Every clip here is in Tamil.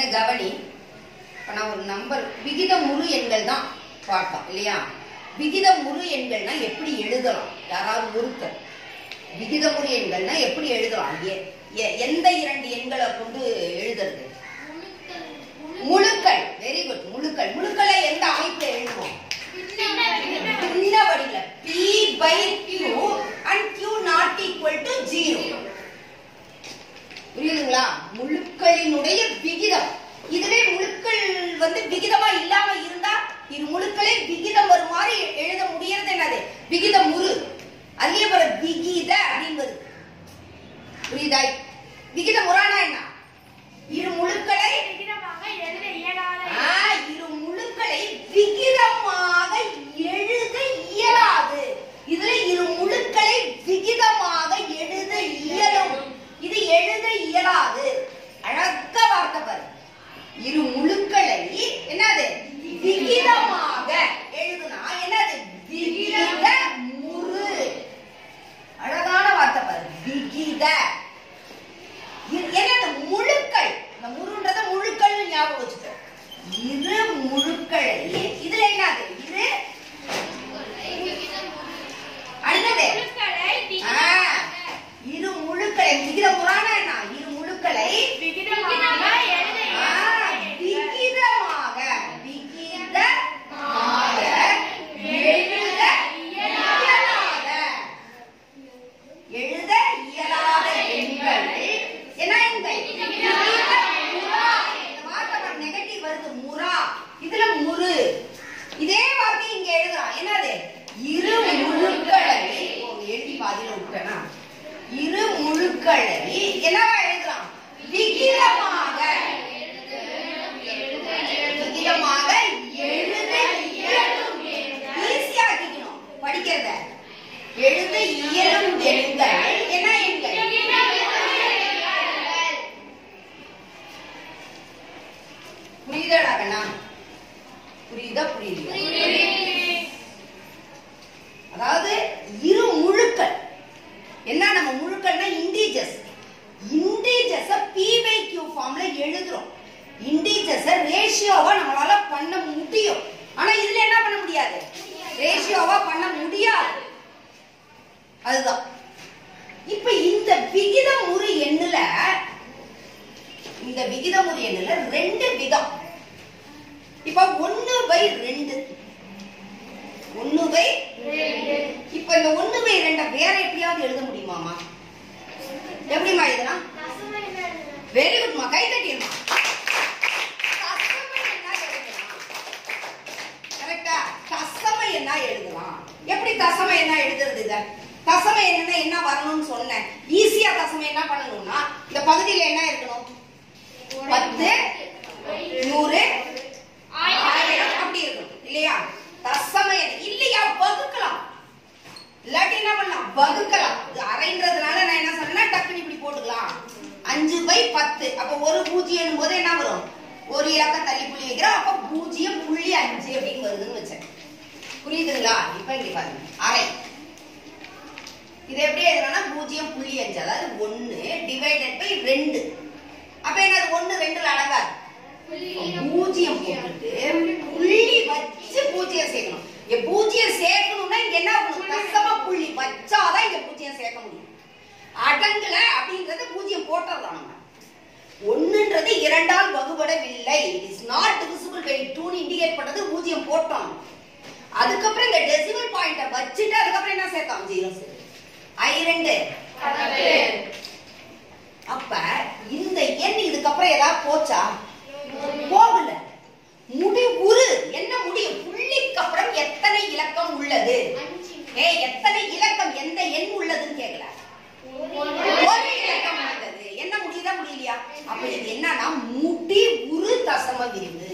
கண்ணு கவனி இப்ப நான் ஒரு நம்பர் விகித முழு எண்கள் தான் பார்த்தோம் இல்லையா? விகித முழு எண்கள்னா எப்படி எழுதலாம்? யாராவது ஒருத்தர். விகித முழு எண்கள்னா எப்படி எழுதலாம்? எந்த இரண்டு எண்களை கொண்டு எழுதுறது? முழுக்கள். Very good முழுக்கள். முழுக்களை எந்த அமைப்புல எழுதுவோம் பின்ன வடில p by q and q not equal to 0 புரியுதுங்களா முழுக்களினுடைய விகிதம் இதுவே முழுக்கள் வந்து விகிதமா இல்லாம இருந்தா இரு முழுக்களே விகிதம் வருமாறு எழுத முடியறது என்னது விகித முறு அதுலயே வர விகித அப்படின்னு வருது புரியுதா விகித முறானா என்ன? இரு முழுக்களை இரு முழுக்களை விகிதமாக எழுத இயலாது. இதுல இரு முழுக்களை விகிதமாக எழுத இயலும். இது எழுத இயலாது. அழக வார்த்தை பாரு. இரு முழுக்களை என்னது விகிதமாக எழுதுனா என்னது விகித முறு அழகான வார்த்தை பாரு விகித இது என்னது முழுக்கள் இந்த முருன்றத முழுக்கள் ஞாபகம் வச்சுக்கோ இரு முழுக்களை இதுல என்னது இது அடுத்தது ஆ, இரு முழுக்களை விகித முறான என்ன இரு முழுக்களை ஆ, விகிதமாக விகிதமாக எழுத இயலாத எழுத இயலாத எண்கள் என்ன எண்கள் முறா. இந்த வார்த்தை பாரு, negative வருது முறா இதுல முறு இதே வார்த்தை இங்க எழுதுறான் என்னது இரு முழுக்களை ஓ, எழுதி பாதியில விட்டனா இரு முழுக்களை என்னவா எழுதுறான் விகிதமாக விகிதமாக எழுத இயலும் ஈஸியா ஆக்கிக்கணும் படிக்கிறத எழுத இயலும் எண்கள் என்ன எண்கள் புரியுதாடா கண்ணா புரியுதா புரியுது அதாவது இரு முழுக்கள். என்ன நம்ம முழுக்கள்னா integers integers p by q ஃபார்ம்ல எழுதுறோம். இண்டீஜர்ஸ ரேஷியோவா நம்மளால பண்ண முடியும். ஆனா இதுல என்ன பண்ண முடியாது? ரேஷியோவா பண்ண முடியாது. அதுதான். இப்ப இந்த விகிதமுறு எண்ணுல இந்த விகிதமுறு எண்ணுல ரெண்டு விதம் இப்ப ஒன்னு பை ரெண்டு. ஒன்னு பை ரெண்டு. இப்ப இந்த ஒண்ணு பை ரெண்ட வேற எப்படியாவது எழுத முடியுமாமா எப்படிமா எழுதலாம்? வெரி குட்மா கை தட்டிடுமா? என்ன எழுதலாம். கரெக்டா? தசமை என்ன எழுதலாம். எப்படி தசமை என்ன எழுதுறது இத? தசமை என்னன்னா என்ன வரணும்னு சொன்னேன். ஈஸியா தசமை என்ன பண்ணணும்னா இந்த பகுதியில என்ன இருக்கணும்? பத்து நூறு ஆயிரம் அப்படி இருக்கணும் இல்லையா தசமை என்ன- இல்லையா வகுக்கலாம் இல்லாட்டி என்ன பண்ணலாம்? வகுக்கலாம். அரைன்றதுனால நான் என்ன சொன்னேன்னா டக்குன்னு இப்படி போட்டுக்கலாம். அஞ்சு பை பத்து. அப்ப ஒரு பூஜ்ஜியம் போது என்ன வரும்? ஒரு இலக்கம் தள்ளி புள்ளி வைக்கிறோம். அப்ப பூஜ்ஜியம் புள்ளி அஞ்சு அப்படின்னு வருதுன்னு வச்சேன். புரியுதுங்களா? இப்ப இங்க பாருங்க. அரை. இது எப்படி எழுதுனா பூஜ்ஜியம் புள்ளி அஞ்சு. அதாவது ஒன்னு டிவைடட் பை ரெண்டு. அப்ப என்னது? ஒன்னு ரெண்டுல அடங்காது. பூஜ்ஜியம் போட்டுட்டு புள்ளி வச்சு பூஜ்ஜியம் சேர்க்கணும். பூஜ்ஜியம் சேர்க்கணும்னா இங்க என்ன ஆகணும்? புள்ளி வச்சாதான் இங்க பூஜ்ஜியம் சேர்க்க முடியும். அடங்கல அப்படிங்கறது பூஜ்ஜியம் போட்டுறலாம் நம்ம. ஒண்ணுன்றது இரண்டால் வகுபடவில்லை. இஸ் நாட் டிவிசிபிள் பை டூன்னு இண்டிகேட் பண்ணது பூஜ்ஜியம் போட்டோம். அதுக்கப்புறம் இந்த டெசிமல் பாயிண்ட வச்சுட்டு அதுக்கப்புறம் என்ன சேர்த்தோம்? ஜீரோ ஐ ரெண்டு அப்ப இந்த எண் இதுக்கப்புறம் ஏதாவது போச்சா? போகல. முடிவுறு என்ன முடியும் புள்ளிக்கு அப்புறம் எத்தனை இலக்கம் உள்ளது? ஏ எத்தனை இலக்கம் எந்த எண் உள்ளதுன்னு கேட்கல ஒரு இலக்கம் உள்ளது. என்ன முடியுதா முடியலையா? அப்ப இது என்னன்னா முடிவுறு தசம விரிவு.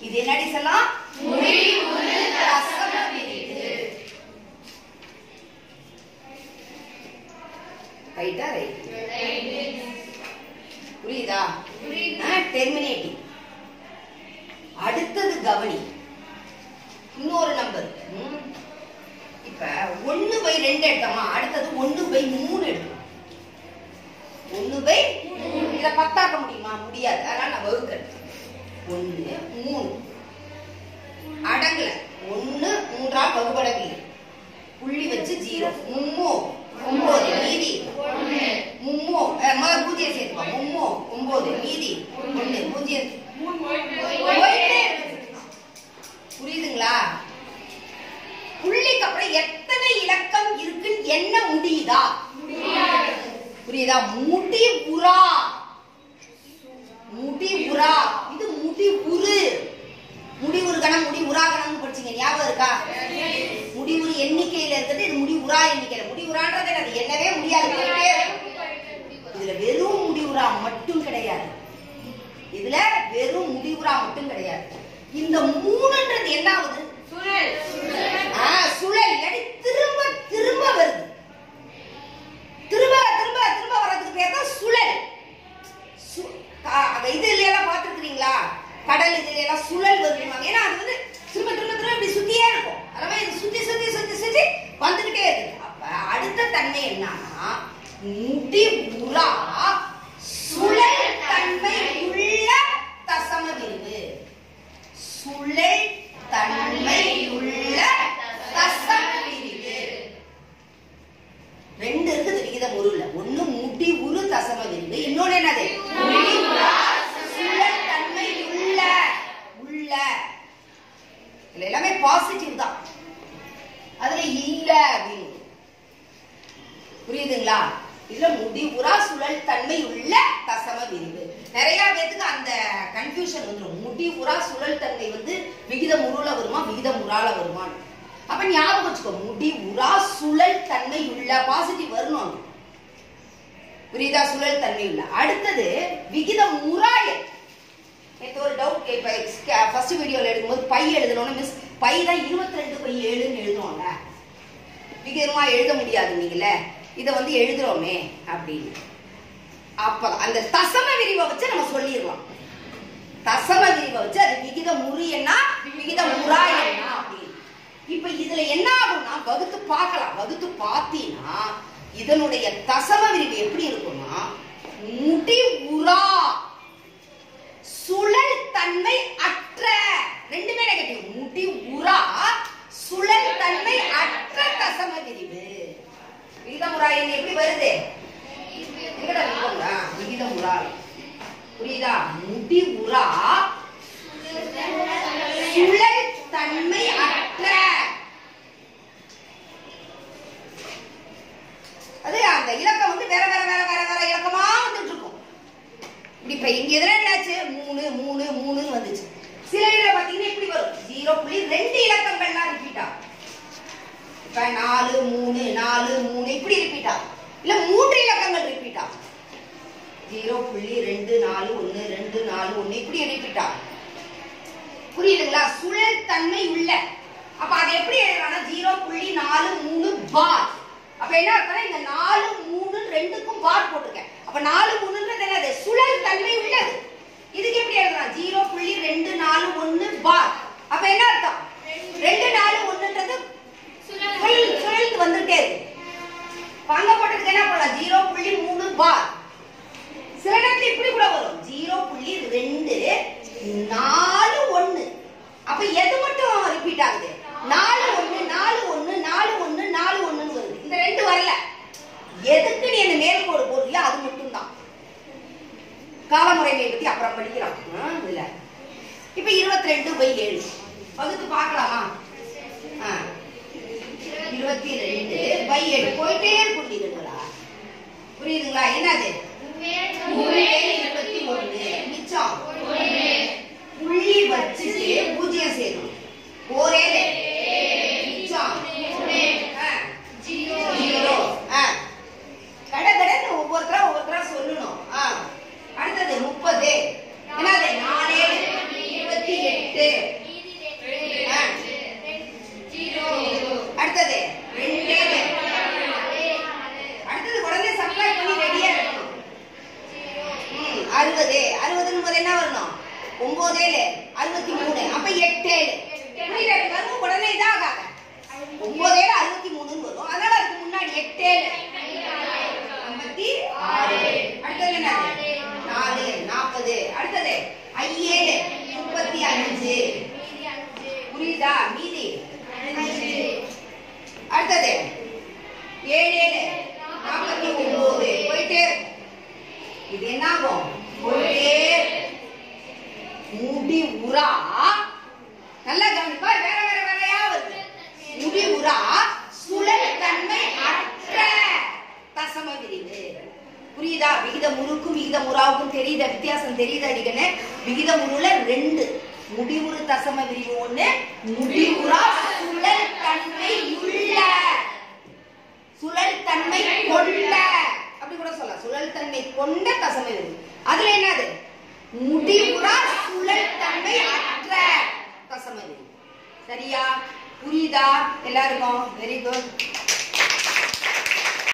இது என்னடி சொல்லலாம் முடிவுறு தசம விரிவு ரைட்டா ரைட் புரியுதா டெர்மினேட்டிங் அடுத்தது கவனி இன்னொரு நம்பர் இப்ப ஒண்ணு பை ரெண்டு எடுத்தோமா அடுத்தது ஒண்ணு பை மூணு எடுக்கணும் ஒண்ணு பை இத பத்தாக்க முடியுமா? முடியாது. அதனால நான் வகுக்கிறேன் ஒண்ணு மூணு. அடங்கல. ஒண்ணு மூன்றால் வகுபடவில்லை. புள்ளி வச்சு ஜீரோ. மும்மோ ஒன்பது மீதி மும்மோ முதல்ல பூஜ்ஜியம் சேர்த்துப்பா. மும்மோ ஒன்பது மீதி ஒண்ணு பூஜ்ஜியம். புரியுதுங்களா? புள்ளிக்கு அப்புறம் எத்தனை இலக்கம் இருக்குன்னு என்ன முடியுதா? புரியுதா? முடி உரா. முடி உரா இது முடி உரு முடி படிச்சீங்க. ஞாபகம் இருக்கா? முடிவுரு எண்ணிக்கையில இருக்கிறது இது முடி உரா எண்ணிக்கையில. முடி உரான்றது அது என்னவே முடியாது. இதுல வெறும் முடிவுரா மட்டும் கிடையாது. இதுல வெறும் முடிவுரா மட்டும் கிடையாது. இந்த மூணுன்றது என்ன ஆகுது ஆ, சுழல் இல்லாட்டி திரும்ப திரும்ப வருது திரும்ப திரும்ப திரும்ப வர்றதுக்கு பேர் தான் சுழல் சு- கா- அந்த இது எல்லாம் பார்த்துருக்கீங்களா கடல் இதுல எல்லாம் சுழல் வருவாங்க ஏன்னா அது வந்து திரும்ப திரும்ப திரும்ப இப்படி சுத்தியே இருக்கும் அதனால இது சுத்தி சுத்தி சுத்தி சுத்தி வந்துகிட்டே இருக்கு அப்ப அடுத்த தன்மை என்னன்னா முடி உரா சுழல் தன்மை உள்ள தசம விரிவு சுழல் தன்மை உள்ள தசம விரிவு ரெண்டு இருக்குது விகிதம் உருல ஒண்ணு முடி உரு தசம விரிவு இன்னொன்னு என்னது முடி உரா சுழல் தன்மை உள்ள உள்ள இதுல எல்லாமே பாசிட்டிவ் தான் அதுல இல்ல அப்படின்னு புரியுதுங்களா இதுல முடி உரா சுழல் தன்மை உள்ள தசம விரிவு நிறைய பேத்துக்கு அந்த கன்ஃபியூஷன் வந்துடும் முடி உரா சுழல் தன்மை வந்து விகிதம் உருள வருமா விகிதம் உரால வருவான். அப்ப ஞாபகம் வச்சுக்கோ முடி உரா சுழல் தன்மை உள்ள பாசிட்டிவ் வரணும் புரியுதா? சுழல் தன்மை உள்ள. அடுத்தது விகிதம் உராய நேற்று ஒரு டவுட் இப்போ ஃபர்ஸ்ட் வீடியோல எடுக்கும்போது பை எழுதணும்னு மிஸ் பை தான் இருபத்தி ரெண்டு பை ஏழுன்னு எழுதுவோம்ல விகிதமா எழுத முடியாது நீங்கள இதை வந்து எழுதுறோமே அப்படின்னு. அப்ப அந்த தசம விரிவை வச்சு நம்ம சொல்லிடலாம். தசம விரிவை வச்சு அது விகித முறி என்ன? விகித முறா என்ன அப்படின்னு இப்ப இதுல என்ன ஆகும்னா வகுத்து பார்க்கலாம். வகுத்து பார்த்தீங்கன்னா இதனுடைய தசம விரிவு எப்படி இருக்கும்னா முடி உரா சுழல் தன்மை அற்ற. ரெண்டுமே நெகட்டிவ் முடி உரா சுழல் தன்மை அற்ற தசம விரிவு. விகிதமுறா என்ன எப்படி வருது? எங்கடா விகிதமுறா விகிதமுறா புரியுதா? முடி உரா சுழல் தன்மை அற்ற. அது அந்த இலக்கம் வந்து வேற வேற வேற வேற வேற இலக்கமா வந்துட்டு இருக்கும் இப்படி இப்ப இங்க எதுல என்னாச்சு? மூணு மூணு மூணுன்னு வந்துச்சு. சில இதுல பாத்தீங்கன்னா இப்படி வரும். ஜீரோ புள்ளி ரெண்டு இலக்கங்கள்லாம் ரிப்பீட்டா இப்ப நாலு மூணு நாலு மூணு இப்படி ரிப்பீட்டா இல்ல மூன்று இலக்கங்கள் ரிப்பீட் புள்ளி ரெண்டு நாலு ஒண்ணு ரெண்டு நாலு ஒண்ணு. இப்படி ரிப்பீட் புரியுதுங்களா? சுழல் தன்மை உள்ள. அப்ப அது எப்படி எழுதுறானா ஜீரோ புள்ளி நாலு மூணு பார் அப்ப என்ன இருக்கா இந்த நாலு மூணு ரெண்டுக்கும் பார் போட்டிருக்கேன். அப்ப நாலு மூணுன்றது என்னது? சுழல் தன்மை உள்ளது. இதுக்கு எப்படி எழுதுறான்? ஜீரோ புள்ளி ரெண்டு நாலு ஒண்ணு பார் அப்ப என்ன அர்த்தம்? ரெண்டு நாலு ஒண்ணுன்றது சுழல் சுழல் வந்துட்டே இருக்கு. இப்ப அங்க போட்டதுக்கு என்ன பண்ணலாம் ஜீரோ புள்ளி மூணு பார் சில நேரத்துல இப்படி கூட வரும். ஜீரோ புள்ளி ரெண்டு நாலு ஒண்ணு. அப்ப எது மட்டும் ரிப்பீட் ஆகுது? நாலு ஒண்ணு நாலு ஒண்ணு நாலு ஒண்ணு நாலு ஒண்ணுன்னு வருது. இந்த ரெண்டு வரல. எதுக்கு நீ அந்த மேல்கோடு போடுறியோ அது மட்டும் தான் காலமுறைமையை பத்தி அப்புறம் படிக்கிறோம் ஆ, இதுல இப்ப இருபத்தி ரெண்டு பை ஏழு. வகுத்து பார்க்கலாமா? ஆ. இருபத்தி ரெண்டு பை ஏழு. போயிட்டே இருக்குங்களா புரியுதுங்களா? என்னது மூணு இருபத்தி ஒண்ணு மிச்சம் புள்ளி வச்சுட்டு பூஜ்ஜியம் சேரும் ஒரே மிச்சம் ஆ. ஜீரோ ஆ. கட கடன்னு ஒவ்வொருத்தரா ஒவ்வொருத்தரா சொல்லணும் ஆ. அடுத்தது முப்பது என்னது நாலு இருபத்தி எட்டு ஆ. அடுத்தது ரெண்டு அடுத்தது உடனே சப்ளை பண்ணி ரெடியா இருக்கணும் ம், அறுபது அறுபதுன்னு போது என்ன வரணும் ஒன்பதேழு அறுபத்தி மூணு அப்ப எட்டேழு. ஏழு வரும் உடனே இதாகாத ஒன்பதேழு அறுபத்தி மூணுன்னு வரும் அதனால அதுக்கு முன்னாடி எட்டேழு ஐம்பத்தி ஆறு அடுத்தது என்ன நாலு நாற்பது அடுத்தது ஐயேழு இது என்ன ஆகும் ஒரே முடி உரா நல்லா கவனிப்பா வேற வேற வேறையா வருது முடி உரா சுழல் தன்மை அற்ற. தசம விரிவு. புரியுதா? விகித முறுக்கும் விகித முறாவுக்கும் தெரியுத? வித்தியாசம் தெரியுதா அடிக்கனே? விகித முறுல ரெண்டு. முடிவுறு தசம விரிவு ஒண்ணு முடிவுறா